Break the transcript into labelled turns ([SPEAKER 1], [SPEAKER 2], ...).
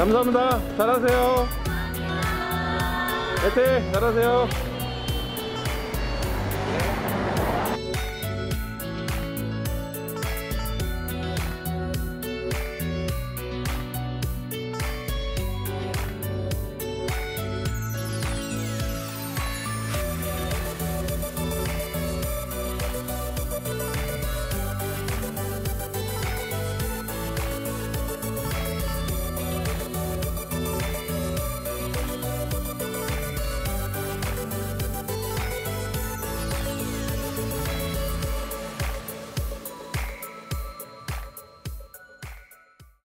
[SPEAKER 1] 감사합니다. 잘하세요. 화이팅! 잘하세요.